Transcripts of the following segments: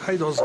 はいどうぞ。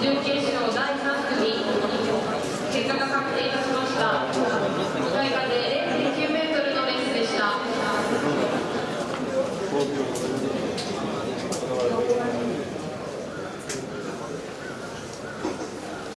中継